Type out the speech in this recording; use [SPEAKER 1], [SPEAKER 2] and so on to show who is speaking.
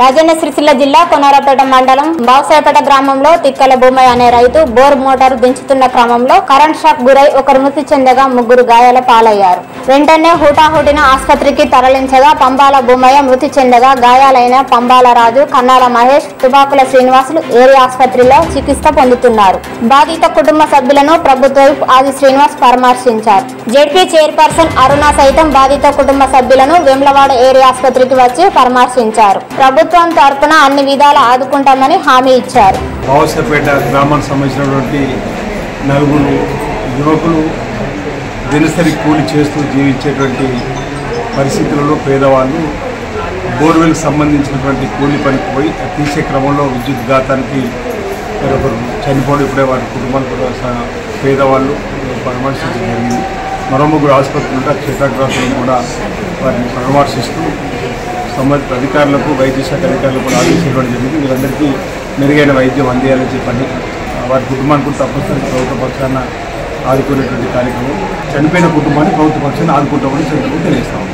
[SPEAKER 1] రాజన్న సిరిసిల్ల జిల్లా కొనారపేట మండలం బావసాయపేట గ్రామంలో తిక్కల భూమయ్య అనే రైతు బోర్ మోటారు దించుతున్న క్రమంలో కరెంట్ షాక్ గురై ఒకరు మృతి చెందగా ముగ్గురు గాయాల పాలయ్యారు. వెంటనే హుటాహుటిన ఆసుపత్రికి తరలించగా పంబాల భూమయ్య మృతి చెందగా గాయాలైన పంబాల రాజు కన్నాల మహేష్ తుబాకుల శ్రీనివాసులు ఏరియా ఆసుపత్రిలో చికిత్స పొందుతున్నారు. బాధిత కుటుంబ సభ్యులను ప్రభుత్వ ఆది శ్రీనివాస్ పరామర్శించారు. జెడ్పీ చైర్పర్సన్ అరుణ సైతం బాధిత కుటుంబ సభ్యులను వేములవాడ ఏరియా ఆసుపత్రికి వచ్చి పరామర్శించారు. ప్రభుత్వం తరపున అన్ని విధాలా ఆదుకుంటామని హామీ ఇచ్చారు.
[SPEAKER 2] గ్రామానికి సంబంధించినటువంటి నలుగురు యువకులు దినసరి కూలి చేస్తూ జీవించేటువంటి పరిస్థితులలో పేదవాళ్ళు బోర్వెల్కి సంబంధించినటువంటి కూలి పనికి పోయి తీసే క్రమంలో విద్యుత్ ఘాతానికి ఒకరు చనిపోవడం ఇప్పుడే వారి కుటుంబాలు కూడా పేదవాళ్ళు పరామర్శించడం జరిగింది. మరో ముగ్గురు ఆసుపత్రులు క్షేత్రగ్రాసులను కూడా వారిని పరామర్శిస్తూ సంబంధిత అధికారులకు వైద్య శాఖ అధికారులకు కూడా ఆదేశించడం జరిగింది. వీళ్ళందరికీ మెరుగైన వైద్యం అందేయాలని చెప్పండి వారి కుటుంబానికి కూడా తప్పనిసరి ప్రభుత్వ పక్షాన ఆదుకునేటువంటి కార్యక్రమం చనిపోయిన కుటుంబాన్ని ప్రభుత్వ పక్షాన్ని ఆదుకుంటామని చంద్రబాబు తెలియజేస్తాం